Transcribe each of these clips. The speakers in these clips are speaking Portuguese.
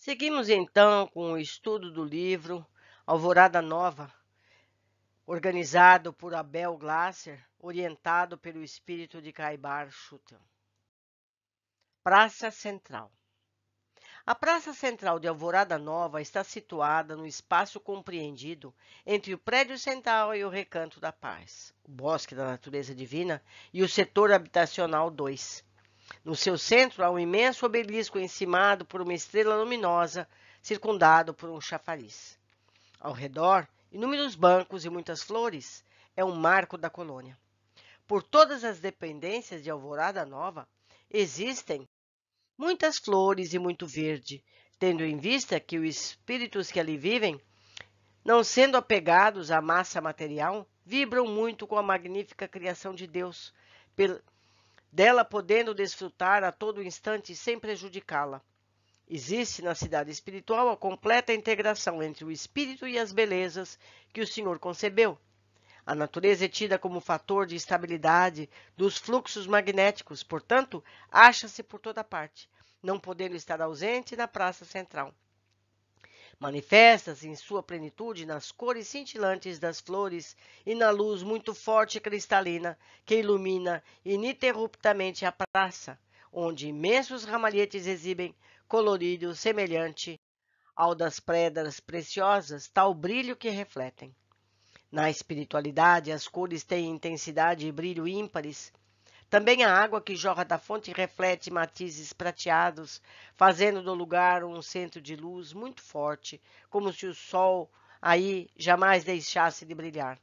Seguimos então com o estudo do livro Alvorada Nova, organizado por Abel Glasser, orientado pelo espírito de Caibar Schutel. Praça Central A Praça Central de Alvorada Nova está situada no espaço compreendido entre o prédio central e o Recanto da Paz, o Bosque da Natureza Divina e o setor habitacional 2 no seu centro há um imenso obelisco encimado por uma estrela luminosa, circundado por um chafariz. Ao redor, inúmeros bancos e muitas flores é um marco da colônia. Por todas as dependências de Alvorada Nova existem muitas flores e muito verde, tendo em vista que os espíritos que ali vivem, não sendo apegados à massa material, vibram muito com a magnífica criação de Deus, dela podendo desfrutar a todo instante sem prejudicá-la. Existe na cidade espiritual a completa integração entre o espírito e as belezas que o Senhor concebeu. A natureza é tida como fator de estabilidade dos fluxos magnéticos, portanto, acha-se por toda parte, não podendo estar ausente na praça central. Manifesta-se em sua plenitude nas cores cintilantes das flores e na luz muito forte e cristalina que ilumina ininterruptamente a praça, onde imensos ramalhetes exibem colorido semelhante ao das pedras preciosas, tal brilho que refletem. Na espiritualidade, as cores têm intensidade e brilho ímpares, também a água que jorra da fonte reflete matizes prateados, fazendo do lugar um centro de luz muito forte, como se o sol aí jamais deixasse de brilhar.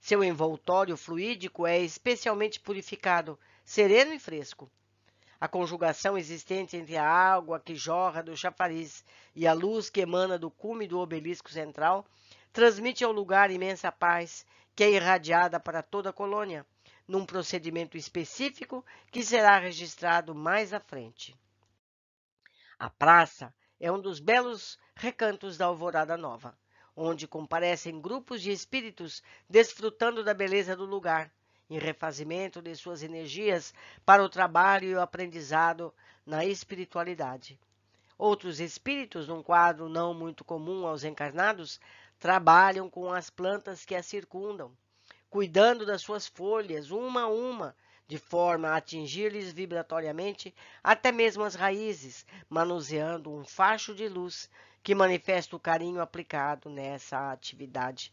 Seu envoltório fluídico é especialmente purificado, sereno e fresco. A conjugação existente entre a água que jorra do chafariz e a luz que emana do cume do obelisco central transmite ao lugar imensa paz que é irradiada para toda a colônia num procedimento específico que será registrado mais à frente. A praça é um dos belos recantos da Alvorada Nova, onde comparecem grupos de espíritos desfrutando da beleza do lugar, em refazimento de suas energias para o trabalho e o aprendizado na espiritualidade. Outros espíritos, num quadro não muito comum aos encarnados, trabalham com as plantas que a circundam, cuidando das suas folhas, uma a uma, de forma a atingir-lhes vibratoriamente até mesmo as raízes, manuseando um facho de luz que manifesta o carinho aplicado nessa atividade.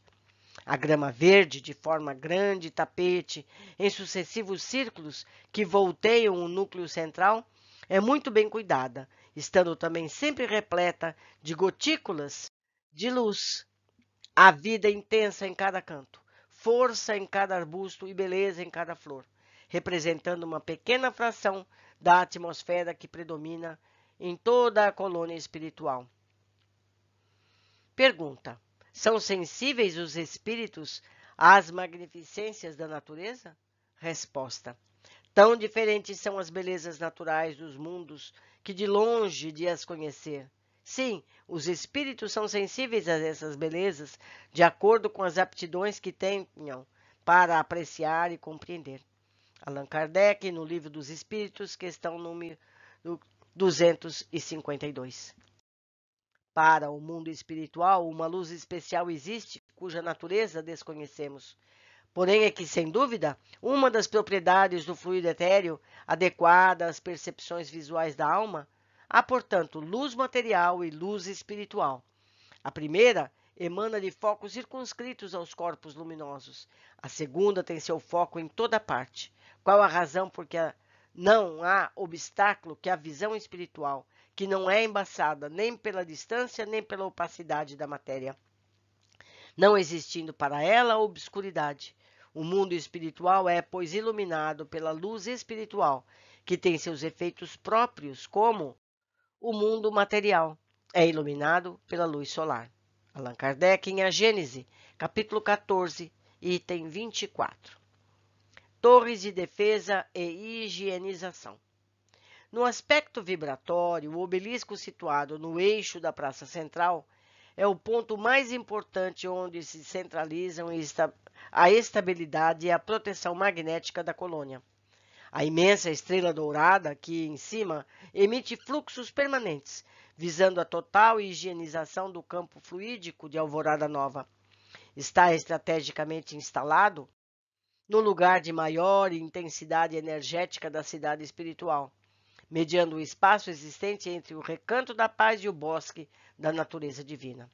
A grama verde, de forma grande tapete, em sucessivos círculos que volteiam o núcleo central, é muito bem cuidada, estando também sempre repleta de gotículas de luz. A vida intensa em cada canto força em cada arbusto e beleza em cada flor, representando uma pequena fração da atmosfera que predomina em toda a colônia espiritual. Pergunta: São sensíveis os espíritos às magnificências da natureza? Resposta: Tão diferentes são as belezas naturais dos mundos que de longe de as conhecer. Sim, os espíritos são sensíveis a essas belezas de acordo com as aptidões que tenham para apreciar e compreender. Allan Kardec, no Livro dos Espíritos, questão número 252. Para o mundo espiritual, uma luz especial existe, cuja natureza desconhecemos. Porém, é que, sem dúvida, uma das propriedades do fluido etéreo, adequada às percepções visuais da alma, Há, portanto, luz material e luz espiritual. A primeira emana de focos circunscritos aos corpos luminosos. A segunda tem seu foco em toda parte. Qual a razão por que não há obstáculo que a visão espiritual, que não é embaçada nem pela distância nem pela opacidade da matéria, não existindo para ela obscuridade. O mundo espiritual é, pois, iluminado pela luz espiritual, que tem seus efeitos próprios, como o mundo material é iluminado pela luz solar. Allan Kardec em A Gênese, capítulo 14, item 24. Torres de defesa e higienização. No aspecto vibratório, o obelisco situado no eixo da Praça Central é o ponto mais importante onde se centralizam a estabilidade e a proteção magnética da colônia. A imensa estrela dourada, que em cima emite fluxos permanentes, visando a total higienização do campo fluídico de Alvorada Nova. Está estrategicamente instalado no lugar de maior intensidade energética da cidade espiritual, mediando o espaço existente entre o recanto da paz e o bosque da natureza divina.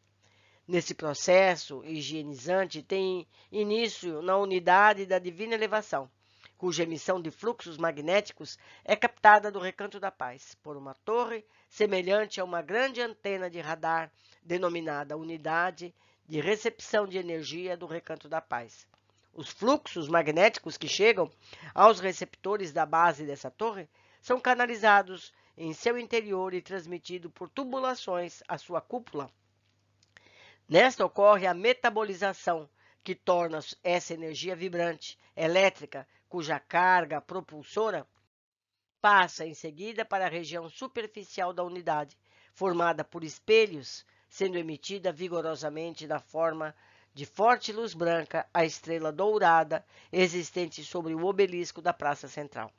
Nesse processo higienizante tem início na unidade da divina elevação, cuja emissão de fluxos magnéticos é captada do recanto da paz por uma torre semelhante a uma grande antena de radar denominada unidade de recepção de energia do recanto da paz. Os fluxos magnéticos que chegam aos receptores da base dessa torre são canalizados em seu interior e transmitidos por tubulações à sua cúpula. Nesta ocorre a metabolização, que torna essa energia vibrante, elétrica, cuja carga propulsora passa em seguida para a região superficial da unidade, formada por espelhos, sendo emitida vigorosamente na forma de forte luz branca a estrela dourada existente sobre o obelisco da Praça Central.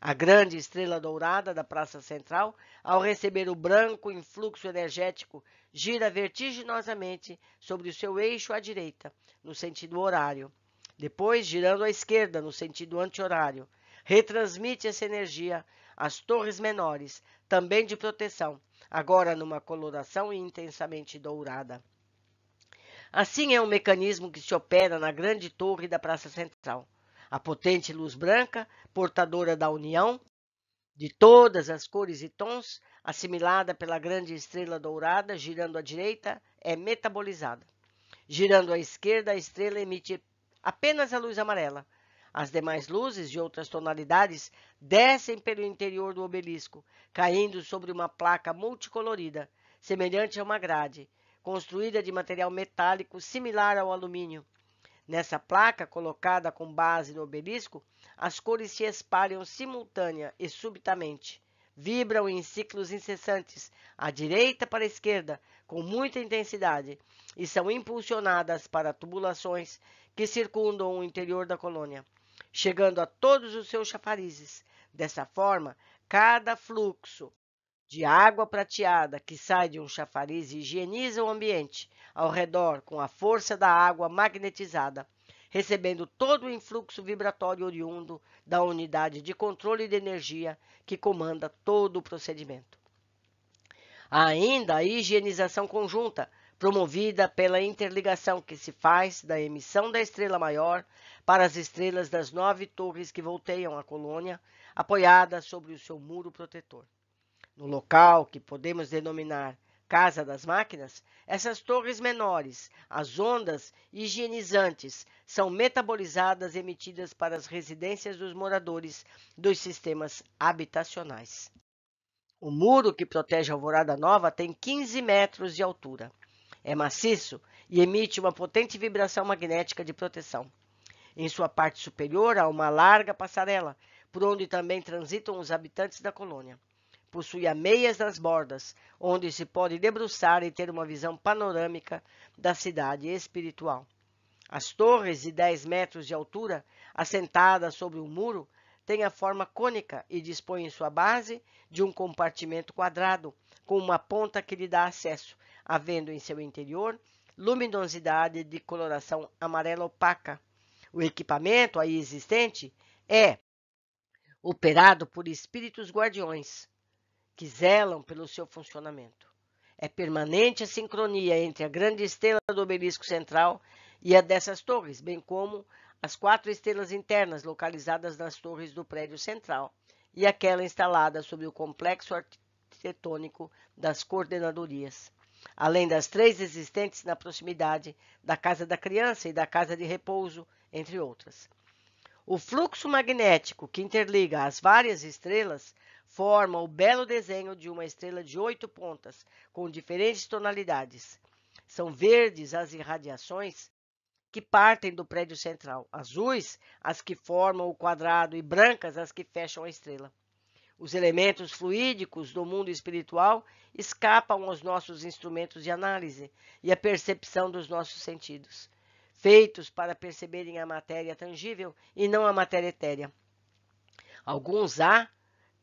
A grande estrela dourada da Praça Central, ao receber o branco influxo energético, gira vertiginosamente sobre o seu eixo à direita, no sentido horário. Depois, girando à esquerda, no sentido anti-horário, retransmite essa energia às torres menores, também de proteção, agora numa coloração intensamente dourada. Assim é um mecanismo que se opera na grande torre da Praça Central. A potente luz branca, portadora da união, de todas as cores e tons, assimilada pela grande estrela dourada, girando à direita, é metabolizada. Girando à esquerda, a estrela emite apenas a luz amarela. As demais luzes de outras tonalidades descem pelo interior do obelisco, caindo sobre uma placa multicolorida, semelhante a uma grade, construída de material metálico similar ao alumínio. Nessa placa, colocada com base no obelisco, as cores se espalham simultânea e subitamente. Vibram em ciclos incessantes, à direita para a esquerda, com muita intensidade, e são impulsionadas para tubulações que circundam o interior da colônia, chegando a todos os seus chafarizes. Dessa forma, cada fluxo de água prateada que sai de um chafariz higieniza o ambiente ao redor com a força da água magnetizada, recebendo todo o influxo vibratório oriundo da unidade de controle de energia que comanda todo o procedimento. Há ainda a higienização conjunta, promovida pela interligação que se faz da emissão da estrela maior para as estrelas das nove torres que volteiam a colônia, apoiadas sobre o seu muro protetor. No local que podemos denominar Casa das Máquinas, essas torres menores, as ondas higienizantes, são metabolizadas e emitidas para as residências dos moradores dos sistemas habitacionais. O muro que protege a Alvorada Nova tem 15 metros de altura. É maciço e emite uma potente vibração magnética de proteção. Em sua parte superior há uma larga passarela, por onde também transitam os habitantes da colônia. Possui ameias nas bordas, onde se pode debruçar e ter uma visão panorâmica da cidade espiritual. As torres de 10 metros de altura, assentadas sobre o um muro, têm a forma cônica e dispõem em sua base de um compartimento quadrado, com uma ponta que lhe dá acesso, havendo em seu interior luminosidade de coloração amarela opaca. O equipamento aí existente é operado por espíritos guardiões, que zelam pelo seu funcionamento. É permanente a sincronia entre a grande estrela do obelisco central e a dessas torres, bem como as quatro estrelas internas localizadas nas torres do prédio central e aquela instalada sobre o complexo arquitetônico das coordenadorias, além das três existentes na proximidade da Casa da Criança e da Casa de Repouso, entre outras. O fluxo magnético que interliga as várias estrelas forma o belo desenho de uma estrela de oito pontas, com diferentes tonalidades. São verdes as irradiações que partem do prédio central, azuis as que formam o quadrado e brancas as que fecham a estrela. Os elementos fluídicos do mundo espiritual escapam aos nossos instrumentos de análise e à percepção dos nossos sentidos, feitos para perceberem a matéria tangível e não a matéria etérea. Alguns há,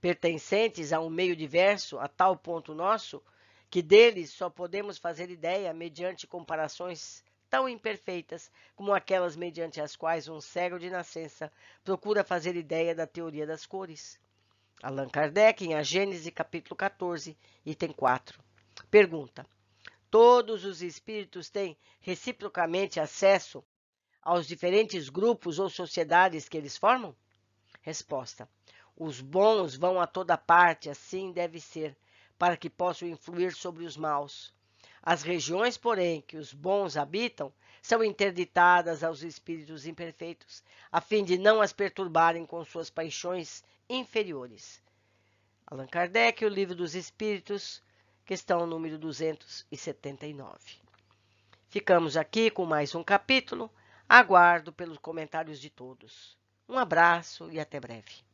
pertencentes a um meio diverso, a tal ponto nosso, que deles só podemos fazer ideia mediante comparações tão imperfeitas como aquelas mediante as quais um cego de nascença procura fazer ideia da teoria das cores. Allan Kardec, em A Gênese, capítulo 14, item 4. Pergunta: Todos os espíritos têm reciprocamente acesso aos diferentes grupos ou sociedades que eles formam? Resposta: Os bons vão a toda parte, assim deve ser, para que possam influir sobre os maus. As regiões, porém, que os bons habitam são interditadas aos espíritos imperfeitos, a fim de não as perturbarem com suas paixões inferiores. Allan Kardec, o Livro dos Espíritos, questão número 279. Ficamos aqui com mais um capítulo. Aguardo pelos comentários de todos. Um abraço e até breve.